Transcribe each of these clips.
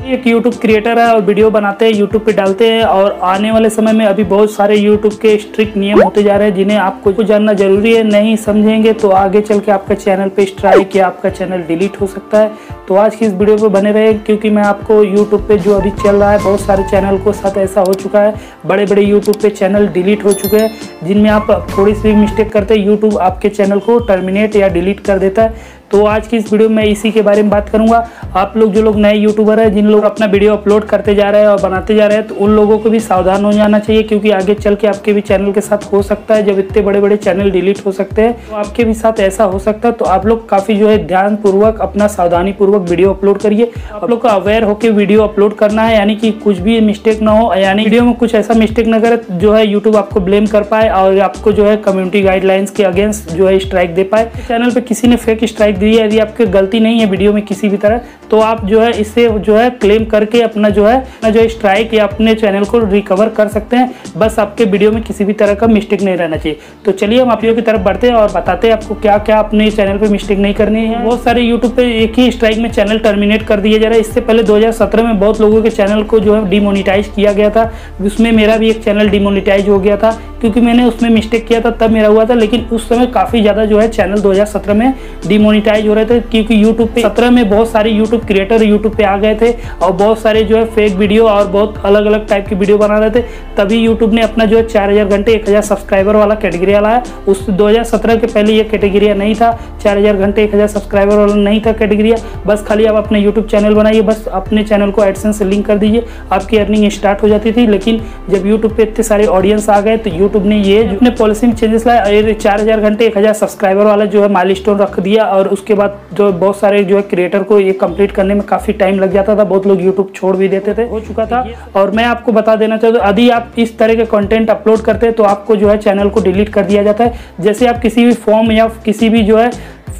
एक YouTube creator है और वीडियो बनाते हैं यूट्यूब पे डालते हैं और आने वाले समय में अभी बहुत सारे यूट्यूब के स्ट्रिक्ट नियम होते जा रहे हैं जिन्हें आपको जानना ज़रूरी है, नहीं समझेंगे तो आगे चल के आपका चैनल पे स्ट्राइक या आपका चैनल डिलीट हो सकता है। तो आज की इस वीडियो पे बने रहे, क्योंकि मैं आपको यूट्यूब पे जो अभी चल रहा है, बहुत सारे चैनल को साथ ऐसा हो चुका है बड़े बड़े यूट्यूब पे चैनल डिलीट हो चुके हैं, जिनमें आप थोड़ी सी मिस्टेक करते हैं यूट्यूब आपके चैनल को टर्मिनेट या डिलीट कर देता है। तो आज की इस वीडियो में इसी के बारे में बात करूँगा। आप लोग जो लोग नए यूट्यूबर हैं, जिन लोग अपना वीडियो अपलोड करते जा रहे हैं और बनाते जा रहे हैं तो उन लोगों को भी सावधान हो जाना चाहिए, क्योंकि आगे चल के आपके भी चैनल के साथ हो सकता है, जब इतने बड़े बड़े चैनल डिलीट हो सकते हैं। तो आपके भी साथ ऐसा हो सकता है तो आप लोग काफ़ी जो है ध्यान पूर्वक अपना सावधानी पूर्वक वीडियो अपलोड करिए। आप लोग को अवेयर होकर वीडियो अपलोड करना है, यानी कि कुछ भी मिस्टेक ना हो, यानी वीडियो में कुछ ऐसा मिस्टेक न करे, जो है यूट्यूब आपको ब्लेम कर पाए और आपको जो है कम्युनिटी गाइडलाइंस के अगेंस्ट जो है स्ट्राइक दे पाए। चैनल पे किसी ने फेक स्ट्राइक दी है, यदि आपके गलती नहीं है वीडियो में किसी भी तरह तो आप जो है इससे जो है क्लेम करके अपना जो है, अपना जो स्ट्राइक या अपने चैनल को रिकवर कर सकते हैं। बस आपके वीडियो में किसी भी तरह का मिस्टेक नहीं रहना चाहिए। तो चलिए हम वीडियो की तरफ़ बढ़ते हैं और बताते हैं आपको क्या क्या अपने चैनल पे मिस्टेक नहीं करनी है। बहुत सारे यूट्यूब पे एक ही स्ट्राइक में चैनल टर्मिनेट कर दिया जा रहा है। इससे पहले 2017 में बहुत लोगों के चैनल को जो है डिमोनिटाइज किया गया था। उसमें मेरा भी एक चैनल डिमोनिटाइज हो गया था। क्योंकि मैंने उसमें मिस्टेक किया था, तब मेरा हुआ था, लेकिन उस समय काफ़ी ज़्यादा जो है चैनल 2017 में डिमोनिटाइज हो रहे थे, क्योंकि यूट्यूब पे सत्रह में बहुत सारे यूट्यूब क्रिएटर यूट्यूब पे आ गए थे और बहुत सारे जो है फेक वीडियो और बहुत अलग अलग टाइप की वीडियो बना रहे थे। तभी यूट्यूब ने अपना जो है चार हज़ार घंटे, एक हज़ार सब्सक्राइबर वाला कैटेगरी लाया उस दो हज़ार सत्रह के पहले ये कैटेगरिया नहीं था, चार हज़ार घंटे, एक हज़ार सब्सक्राइबर वाला नहीं था कैटेगरिया बस खाली आप अपने यूट्यूब चैनल बनाइए, बस अपने चैनल को एडसेंस से लिंक कर दीजिए, आपकी अर्निंग स्टार्ट हो जाती थी। लेकिन जब यूट्यूब पे इतने सारे ऑडियंस आ गए तो यूट्यूब ने ये अपने पॉलिसी में चेंजेस लाए चार हज़ार घंटे, एक हज़ार सब्सक्राइबर वाला जो है माइल रख दिया, और उसके बाद जो बहुत सारे जो है क्रिएटर को ये कंप्लीट करने में काफ़ी टाइम लग जाता था। बहुत लोग यूट्यूब छोड़ भी देते थे, हो चुका था। और मैं आपको बता देना चाहता हूँ, यदि आप इस तरह के कंटेंट अपलोड करते हैं तो आपको जो है चैनल को डिलीट कर दिया जाता है। जैसे आप किसी भी फॉर्म या किसी भी जो है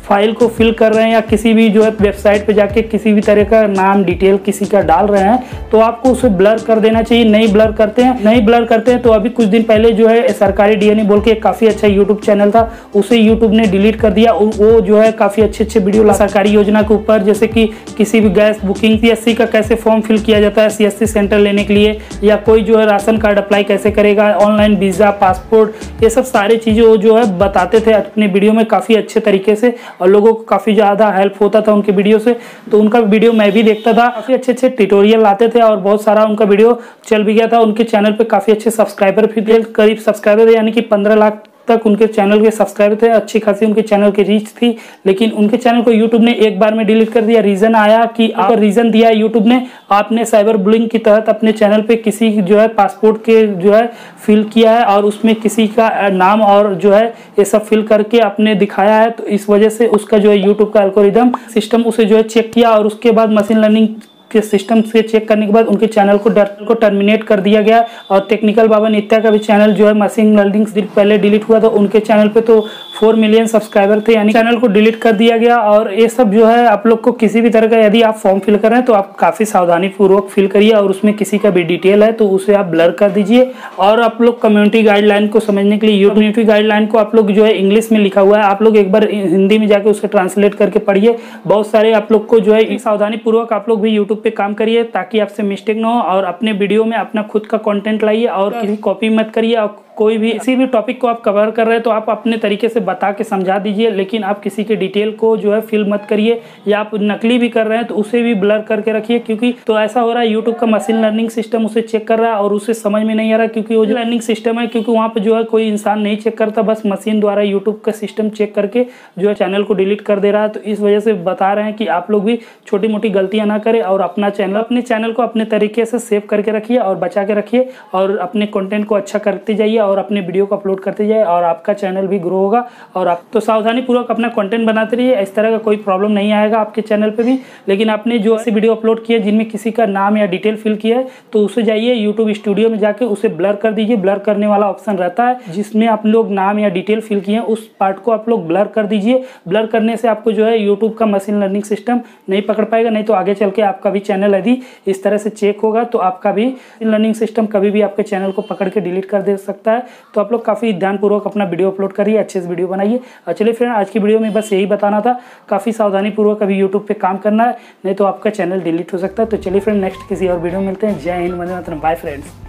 फ़ाइल को फिल कर रहे हैं या किसी भी जो है वेबसाइट पे जाके किसी भी तरह का नाम, डिटेल किसी का डाल रहे हैं तो आपको उसे ब्लर कर देना चाहिए। नहीं ब्लर करते हैं, नहीं ब्लर करते हैं तो अभी कुछ दिन पहले जो है सरकारी डीएनए बोल के काफ़ी अच्छा यूट्यूब चैनल था, उसे यूट्यूब ने डिलीट कर दिया। वो जो है काफ़ी अच्छे अच्छे वीडियो सरकारी योजना के ऊपर, जैसे कि किसी भी गैस बुकिंग सी का कैसे फॉर्म फिल किया जाता है सी सेंटर लेने के लिए, या कोई जो है राशन कार्ड अप्लाई कैसे करेगा ऑनलाइन वीज़ा पासपोर्ट ये सब सारी चीज़ें वो जो है बताते थे अपने वीडियो में काफ़ी अच्छे तरीके से। और लोगों को काफ़ी ज़्यादा हेल्प होता था उनके वीडियो से। तो उनका वीडियो मैं भी देखता था। काफ़ी अच्छे अच्छे ट्यूटोरियल आते थे और बहुत सारा उनका वीडियो चल भी गया था। उनके चैनल पर काफ़ी अच्छे सब्सक्राइबर भी थे। करीब सब्सक्राइबर यानी कि पंद्रह लाख तक उनके चैनल के सब्सक्राइबर थे, अच्छी खासी उनके चैनल की रीच थी, लेकिन उनके चैनल को यूट्यूब ने एक बार में डिलीट कर दिया। रीजन आया कि आप रीजन दिया यूट्यूब ने, आपने साइबर बुलिंग के तहत अपने चैनल पे किसी जो है पासपोर्ट के जो है फिल किया है और उसमें किसी का नाम और जो है ये सब फिल करके आपने दिखाया है तो इस वजह से उसका जो है यूट्यूब का एल्गोरिदम सिस्टम उसे जो है चेक किया और उसके बाद मशीन लर्निंग के सिस्टम से चेक करने के बाद उनके चैनल को डर, को टर्मिनेट कर दिया गया। और टेक्निकल बाबा नित्या का भी चैनल जो है मशीन लर्निंग पहले डिलीट हुआ था, उनके चैनल पे तो फोर मिलियन सब्सक्राइबर थे यानी चैनल को डिलीट कर दिया गया। और ये सब जो है आप लोग को किसी भी तरह का यदि आप फॉर्म फिल कर रहे हैं तो आप काफ़ी सावधानी पूर्वक फिल करिए और उसमें किसी का भी डिटेल है तो उसे आप ब्लर कर दीजिए। और आप लोग कम्युनिटी गाइडलाइन को समझने के लिए कम्युनिटी गाइडलाइन को आप लोग जो है इंग्लिश में लिखा हुआ है। आप लोग एक बार हिंदी में जाकर उसे ट्रांसलेट करके पढ़िए। बहुत सारे आप लोग को जो है सावधानी पूर्वक आप लोग भी यूट्यूब पे काम करिए ताकि आपसे मिस्टेक ना हो। और अपने वीडियो में अपना खुद का कंटेंट लाइए और किसी कॉपी मत करिए। और कोई भी किसी भी टॉपिक को आप कवर कर रहे हैं तो आप अपने तरीके से बता के समझा दीजिए, लेकिन आप किसी के डिटेल को जो है फिल मत करिए, या आप नकली भी कर रहे हैं तो उसे भी ब्लर करके रखिए, क्योंकि तो ऐसा हो रहा है यूट्यूब का मशीन लर्निंग सिस्टम उसे चेक कर रहा है और उसे समझ में नहीं आ रहा क्योंकि वो जो लर्निंग सिस्टम है, क्योंकि वहाँ पर जो है कोई इंसान नहीं चेक करता, बस मशीन द्वारा यूट्यूब का सिस्टम चेक करके जो है चैनल को डिलीट कर दे रहा है। तो इस वजह से बता रहे हैं कि आप लोग भी छोटी मोटी गलतियाँ ना करें और अपना चैनल अपने चैनल को अपने तरीके से सेव करके रखिए और बचा के रखिए और अपने कंटेंट को अच्छा करते जाइए और अपने वीडियो को अपलोड करते जाइए और आपका चैनल भी ग्रो होगा। और आप तो सावधानी पूर्वक अपना कंटेंट बनाते रहिए, इस तरह का कोई प्रॉब्लम नहीं आएगा आपके चैनल पे भी। लेकिन आपने जो ऐसे वीडियो अपलोड किए जिनमें किसी का नाम या डिटेल फिल किया है तो उसे जाइए यूट्यूब स्टूडियो में जाके उसे ब्लर कर दीजिए। ब्लर करने वाला ऑप्शन रहता है, जिसमें आप लोग नाम या डिटेल फिल किए हैं, उस पार्ट को आप लोग ब्लर कर दीजिए। ब्लर करने से आपको जो है यूट्यूब का मशीन लर्निंग सिस्टम नहीं पकड़ पाएगा, नहीं तो आगे चल के आपका भी चैनल यदि इस तरह से चेक होगा तो आपका भी लर्निंग सिस्टम कभी भी आपके चैनल को पकड़ के डिलीट कर दे सकता है। तो आप लोग काफ़ी ध्यानपूर्वक अपना वीडियो अपलोड करिए, अच्छे से वीडियो बनाइए। और चलिए फ्रेंड, आज की वीडियो में बस यही बताना था। काफ़ी सावधानी पूर्वक अभी यूट्यूब पर काम करना है, नहीं तो आपका चैनल डिलीट हो सकता है। तो चलिए फ्रेंड नेक्स्ट किसी और वीडियो मिलते हैं। जय हिंद, वंदे मातरम। Bye friends